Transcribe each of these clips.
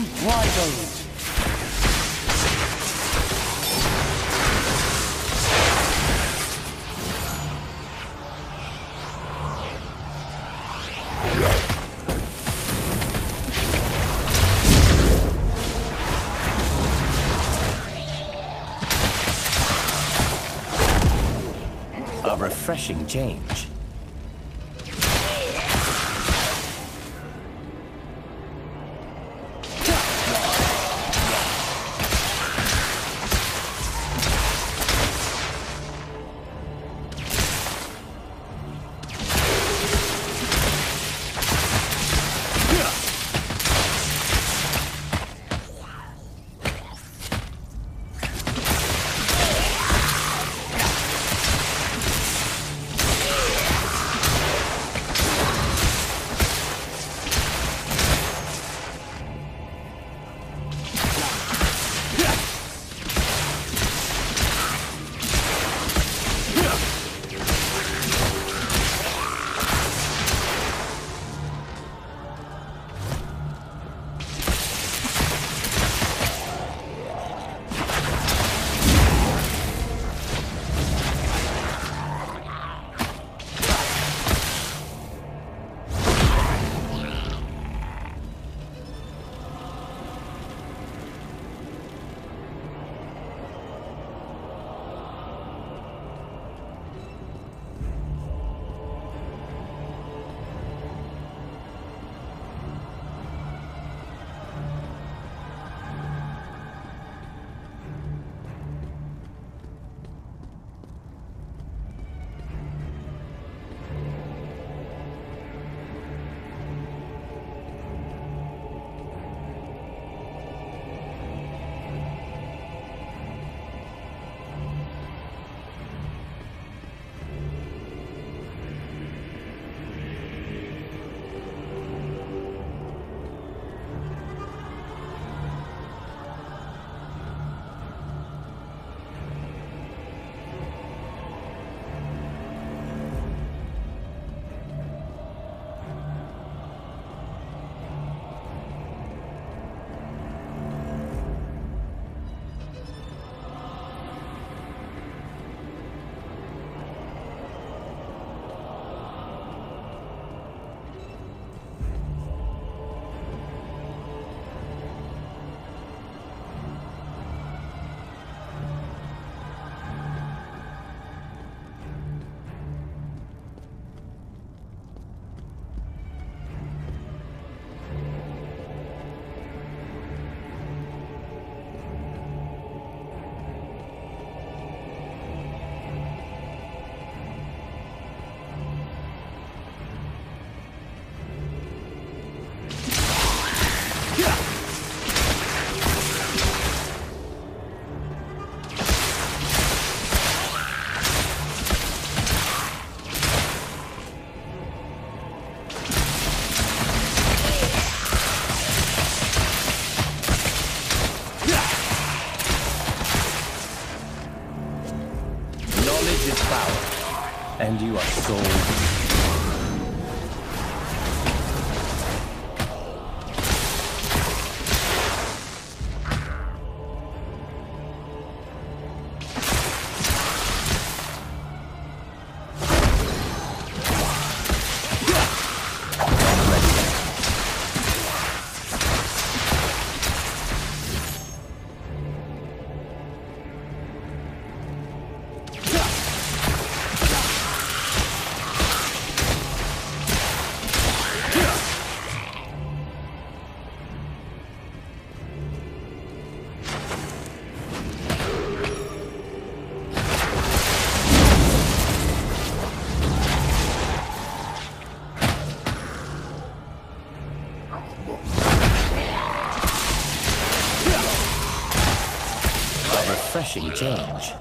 unbridled. A refreshing change. A refreshing change.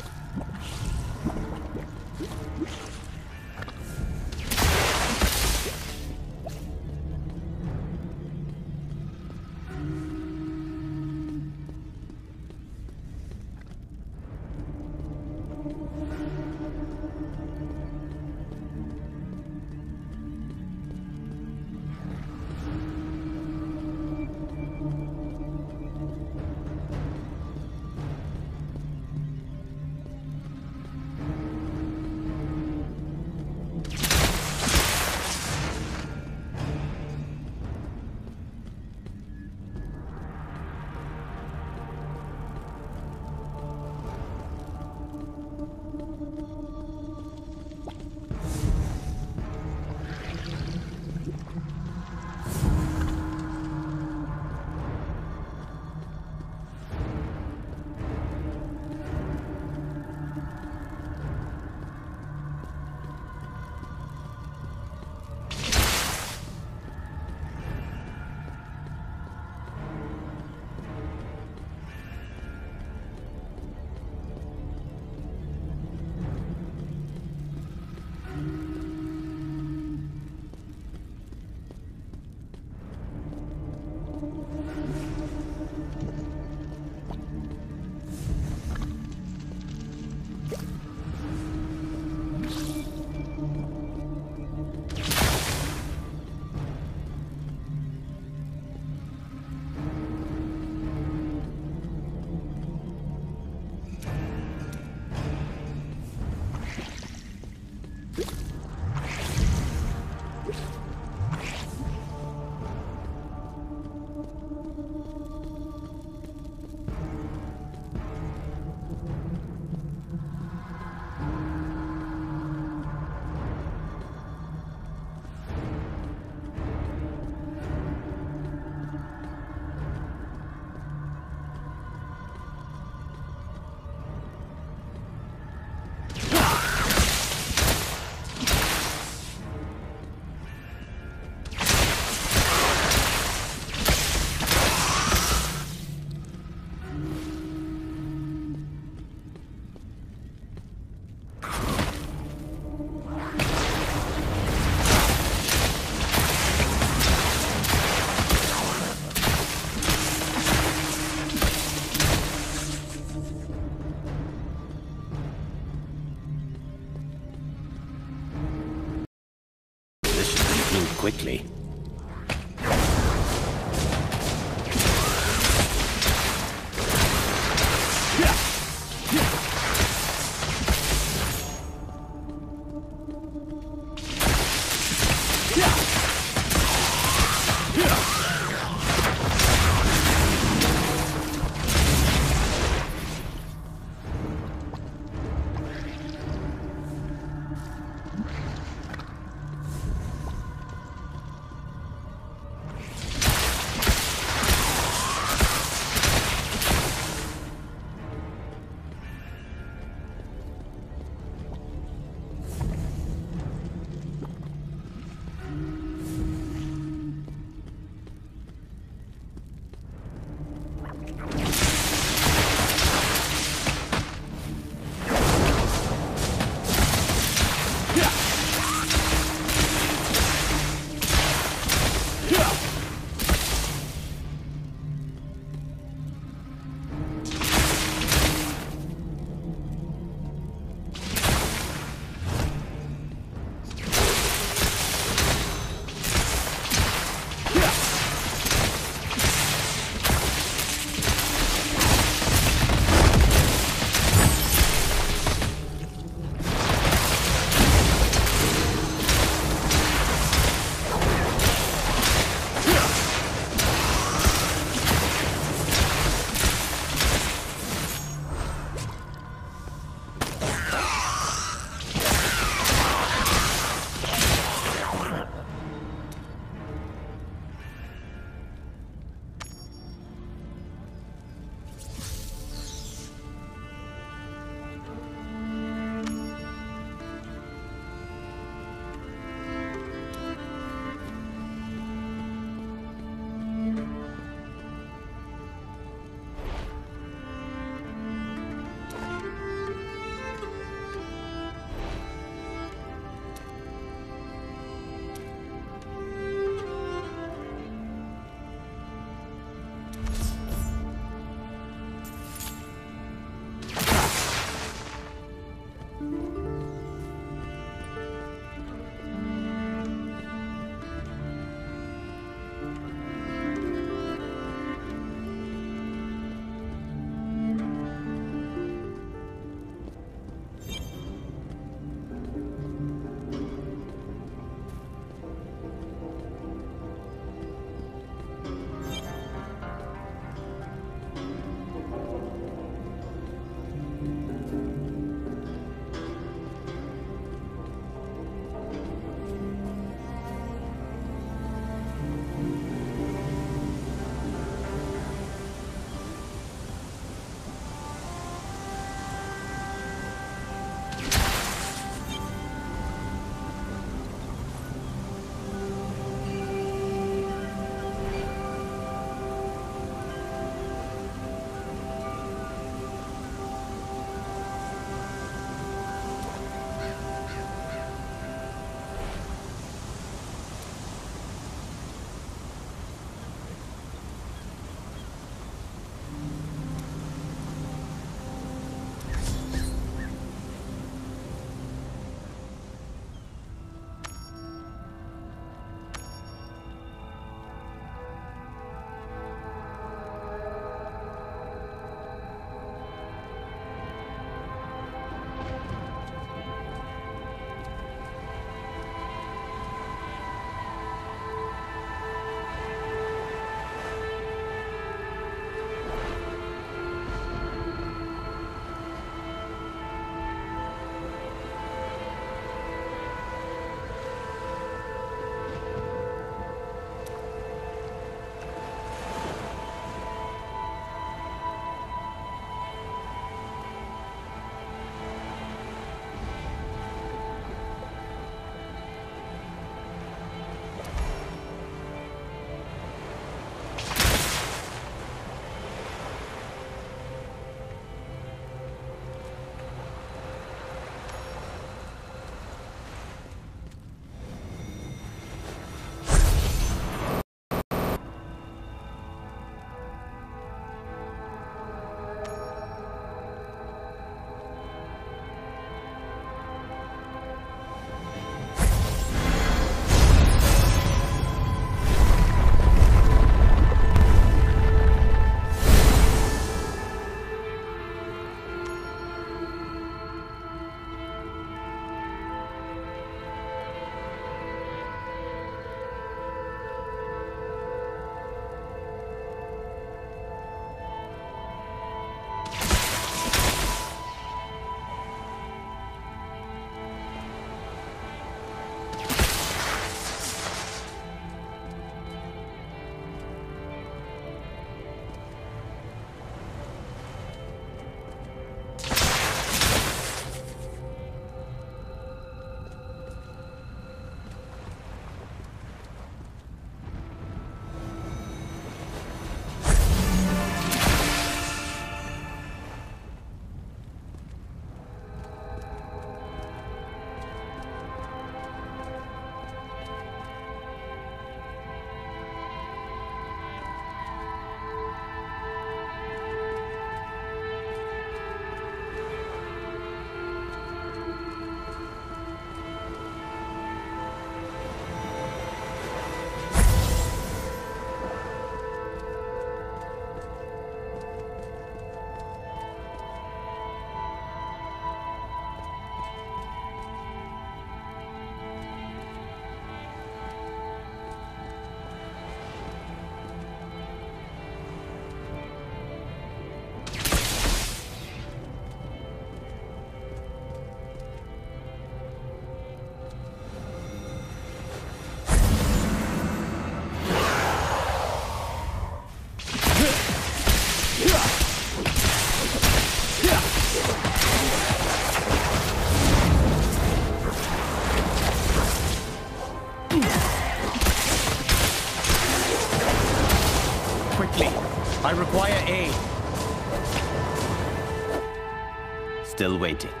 Waiting.